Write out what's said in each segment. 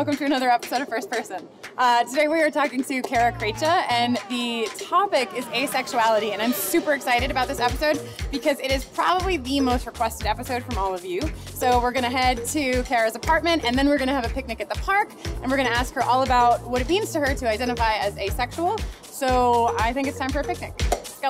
Welcome to another episode of First Person. Uh, today we are talking to Kara Kratcha, and the topic is asexuality. And I'm super excited about this episode because it is probably the most requested episode from all of you. So we're gonna head to Kara's apartment, and then we're gonna have a picnic at the park, and we're gonna ask her all about what it means to her to identify as asexual. So I think it's time for a picnic. Let's go.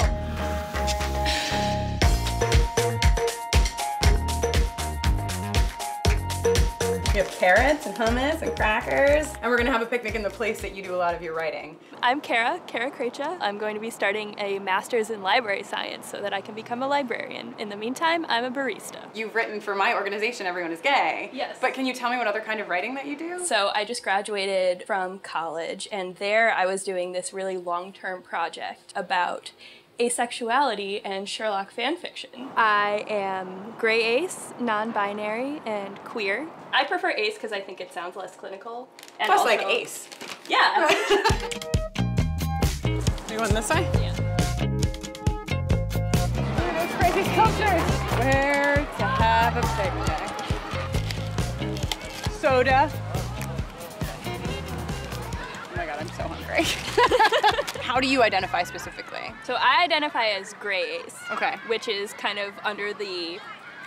Carrots and hummus and crackers, and we're gonna have a picnic in the place that you do a lot of your writing. I'm Kara, Kara Kratcha. I'm going to be starting a master's in library science so that I can become a librarian. In the meantime, I'm a barista. You've written for my organization, Everyone is Gay. Yes. But can you tell me what other kind of writing that you do? So I just graduated from college, and there I was doing this really long-term project about asexuality and Sherlock fanfiction. I am gray ace, non-binary, and queer. I prefer ace because I think it sounds less clinical. And Plus, also- like ace. Yeah. You want this way? yeah. Look at those crazy sculptures. Where to have a picnic? Soda. Oh my god, I'm so hungry. How do you identify specifically? So I identify as gray ace. Okay. Which is kind of under the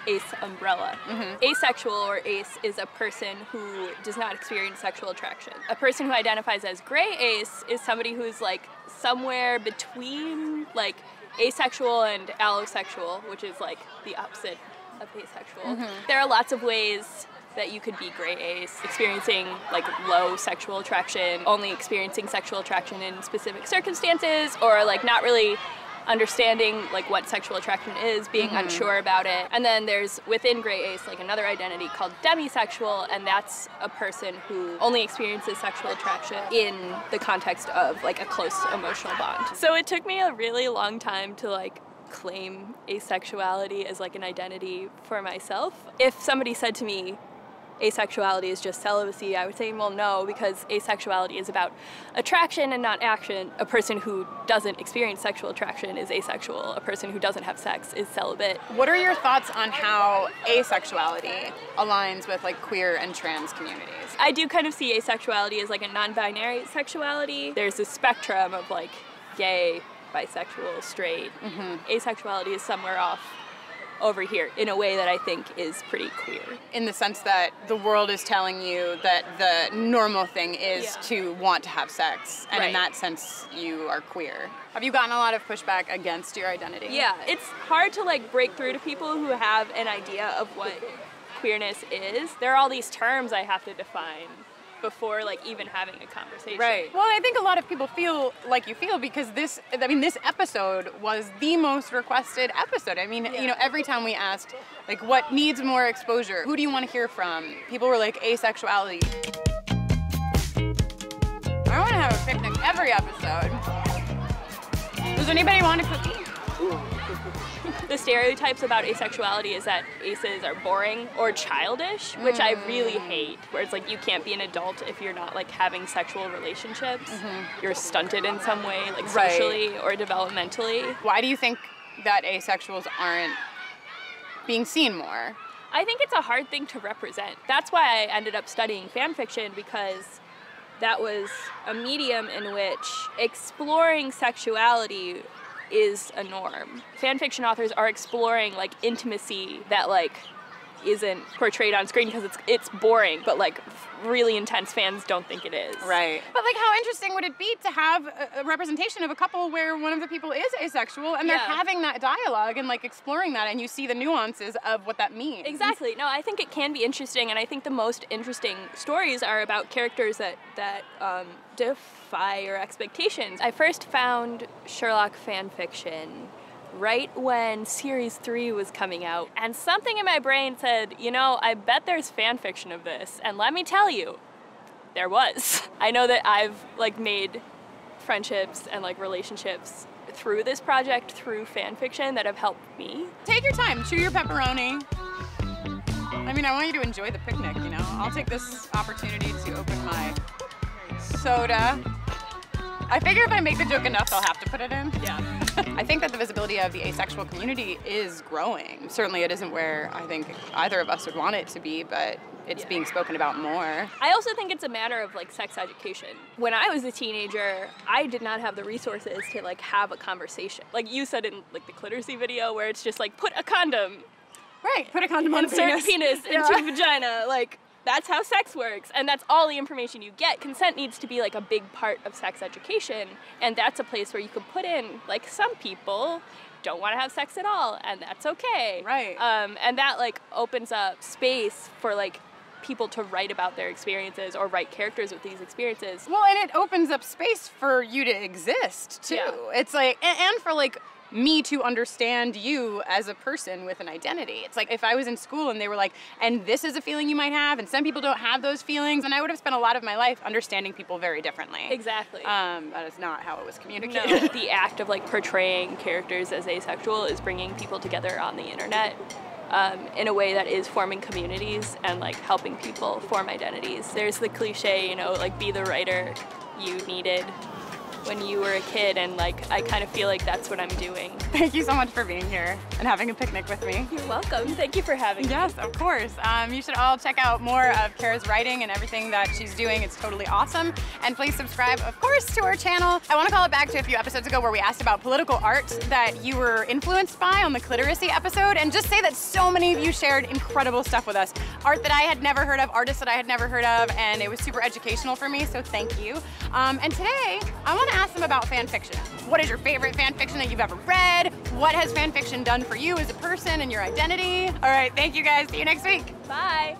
ace umbrella. Mm-hmm. Asexual or ace is a person who does not experience sexual attraction. A person who identifies as gray ace is somebody who's like somewhere between like asexual and allosexual, which is like the opposite of asexual. Mm-hmm. There are lots of ways that you could be gray ace, experiencing like low sexual attraction, only experiencing sexual attraction in specific circumstances, or like not really understanding like what sexual attraction is, being mm-hmm. unsure about it. And then there's within gray ace like another identity called demisexual, and that's a person who only experiences sexual attraction in the context of like a close emotional bond. So it took me a really long time to like claim asexuality as like an identity for myself. If somebody said to me, asexuality is just celibacy, I would say, well, no, because asexuality is about attraction and not action. A person who doesn't experience sexual attraction is asexual. A person who doesn't have sex is celibate. What are your thoughts on how asexuality aligns with like queer and trans communities? I do kind of see asexuality as like a non binary sexuality. There's a spectrum of like gay, bisexual, straight. Mm-hmm. Asexuality is somewhere off over here in a way that I think is pretty queer. in the sense that the world is telling you that the normal thing is Yeah. to want to have sex, and in that sense, you are queer. Have you gotten a lot of pushback against your identity? Yeah, it's hard to like break through to people who have an idea of what queerness is. There are all these terms I have to define before like even having a conversation. Right. Well, I think a lot of people feel like you feel because this, I mean, this episode was the most requested episode. I mean, you know, every time we asked, like, what needs more exposure? Who do you want to hear from? People were like, asexuality. I want to have a picnic every episode. Does anybody want a cookie? The stereotypes about asexuality is that aces are boring or childish, which I really mm. hate. Where it's like you can't be an adult if you're not like having sexual relationships. Mm-hmm. You're stunted in some way, like Right. socially or developmentally. Why do you think that asexuals aren't being seen more? I think it's a hard thing to represent. That's why I ended up studying fan fiction because that was a medium in which exploring sexuality is a norm. Fan fiction authors are exploring like intimacy that like isn't portrayed on screen because it's it's boring, but like really intense fans don't think it is. Right. But like, how interesting would it be to have a, a representation of a couple where one of the people is asexual and they're Yeah. having that dialogue and like exploring that, and you see the nuances of what that means. Exactly. No, I think it can be interesting, and I think the most interesting stories are about characters that that um, defy your expectations. I first found Sherlock fan fiction right when series three was coming out, and something in my brain said, you know, I bet there's fan fiction of this, and let me tell you, there was. I know that I've like made friendships and like relationships through this project through fan fiction that have helped me Take your time, chew your pepperoni. I mean, I want you to enjoy the picnic, you know? I'll take this opportunity to open my soda. I figure if I make the joke enough, they'll have to put it in. Yeah. I think that the visibility of the asexual community is growing. Certainly, it isn't where I think either of us would want it to be, but it's Yeah. being spoken about more. I also think it's a matter of like sex education. When I was a teenager, I did not have the resources to like have a conversation. Like you said in like the cliteracy video where it's just like put a condom, Right. Put a condom on a insert penis. penis, into a vagina. Like that's how sex works and that's all the information you get. Consent needs to be like a big part of sex education and that's a place where you can put in like some people don't want to have sex at all and that's okay. Right. Um, and that like opens up space for like people to write about their experiences or write characters with these experiences. Well, and it opens up space for you to exist too. Yeah. It's like, and, and for like me to understand you as a person with an identity. It's like if I was in school and they were like, and this is a feeling you might have, and some people don't have those feelings, and I would have spent a lot of my life understanding people very differently. Exactly. Um, that is not how it was no, communicated. the act of like portraying characters as asexual is bringing people together on the internet um, in a way that is forming communities and like helping people form identities. There's the cliche, you know, like be the writer you needed when you were a kid, and like I kind of feel like that's what I'm doing. Thank you so much for being here and having a picnic with me. You're welcome. Thank you for having me. Yes, of course. Um, you should all check out more of Kara's writing and everything that she's doing. It's totally awesome. And please subscribe, of course, to our channel. I want to call it back to a few episodes ago where we asked about political art that you were influenced by on the Cliteracy episode, and just say that so many of you shared incredible stuff with us. Art that I had never heard of, artists that I had never heard of, and it was super educational for me, so thank you. Um, and today, I want to ask them about fan fiction. What is your favorite fan fiction that you've ever read? What has fan fiction done for you as a person and your identity? All right, thank you guys. See you next week. Bye.